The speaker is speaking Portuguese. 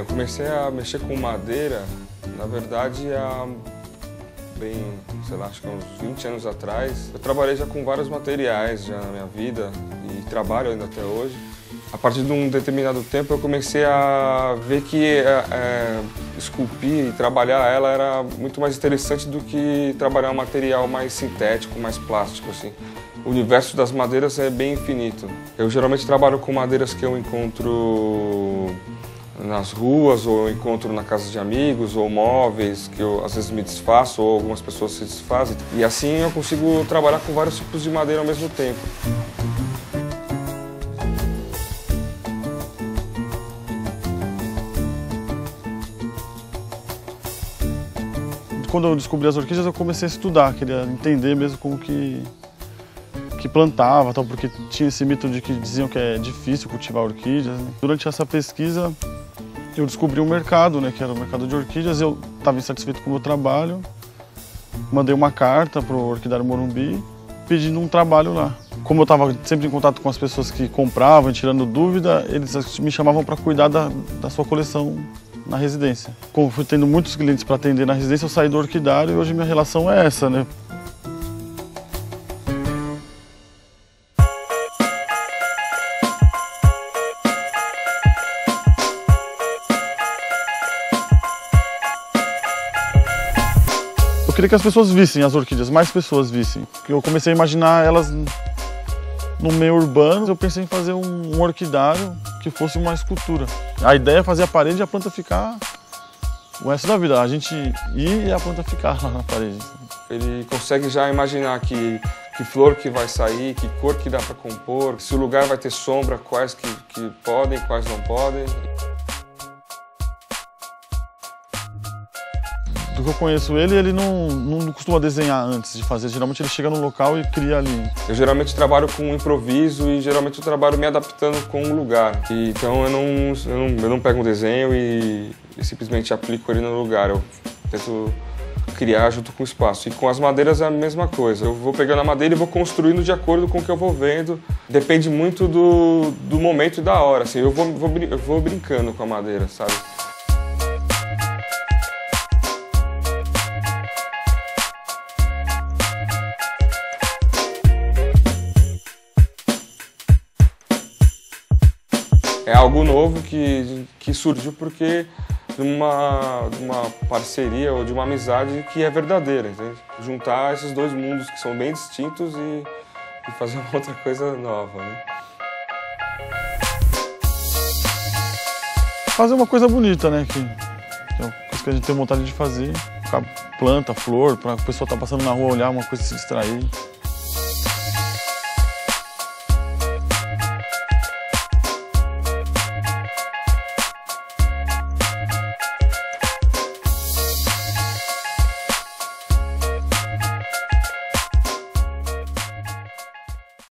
eu comecei a mexer com madeira, na verdade, há bem, sei lá, acho que uns 20 anos atrás. Eu trabalhei já com vários materiais já na minha vida e trabalho ainda até hoje. A partir de um determinado tempo eu comecei a ver que é, esculpir e trabalhar ela era muito mais interessante do que trabalhar um material mais sintético, mais plástico assim. O universo das madeiras é bem infinito. Eu geralmente trabalho com madeiras que eu encontro nas ruas, ou encontro na casa de amigos, ou móveis que eu às vezes me desfaço, ou algumas pessoas se desfazem. E assim eu consigo trabalhar com vários tipos de madeira ao mesmo tempo. Quando eu descobri as orquídeas, eu comecei a estudar, queria entender mesmo como que que plantava, tal, porque tinha esse mito de que diziam que é difícil cultivar orquídeas. Né? Durante essa pesquisa, eu descobri um mercado, né, que era o mercado de orquídeas. Eu estava insatisfeito com o meu trabalho, mandei uma carta para o Orquidário Morumbi pedindo um trabalho lá. Como eu estava sempre em contato com as pessoas que compravam, tirando dúvida, eles me chamavam para cuidar da, da sua coleção na residência. Como fui tendo muitos clientes para atender na residência, eu saí do orquidário e hoje minha relação é essa, né? Eu queria que as pessoas vissem as orquídeas, mais pessoas vissem. Eu comecei a imaginar elas no meio urbano, eu pensei em fazer um, um orquidário que fosse uma escultura. A ideia é fazer a parede e a planta ficar o resto da vida. A gente ir e a planta ficar lá na parede. Ele consegue já imaginar que, que flor que vai sair, que cor que dá para compor, se o lugar vai ter sombra, quais que, que podem, quais não podem. Do que eu conheço ele, ele não, não costuma desenhar antes de fazer. Geralmente ele chega no local e cria ali. Eu geralmente trabalho com improviso e geralmente eu trabalho me adaptando com o lugar. E, então eu não, eu não, eu não pego um desenho e, e simplesmente aplico ele no lugar. Eu tento criar junto com o espaço. E com as madeiras é a mesma coisa. Eu vou pegando a madeira e vou construindo de acordo com o que eu vou vendo. Depende muito do, do momento e da hora. Assim, eu, vou, vou, eu vou brincando com a madeira, sabe? É algo novo que, que surgiu porque de uma, de uma parceria ou de uma amizade que é verdadeira, entende? Juntar esses dois mundos que são bem distintos e, e fazer uma outra coisa nova, né? Fazer uma coisa bonita, né? Que, que é uma coisa que a gente tem vontade de fazer. Planta, flor, para a pessoa estar tá passando na rua olhar uma coisa e se distrair.